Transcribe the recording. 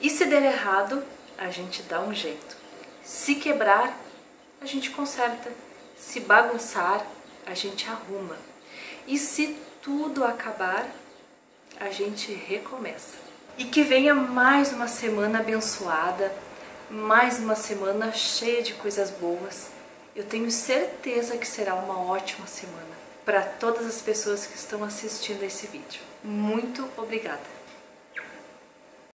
E se der errado, a gente dá um jeito. Se quebrar, a gente conserta. Se bagunçar, a gente arruma. E se tudo acabar, a gente recomeça. E que venha mais uma semana abençoada, mais uma semana cheia de coisas boas. Eu tenho certeza que será uma ótima semana para todas as pessoas que estão assistindo esse vídeo. Muito obrigada!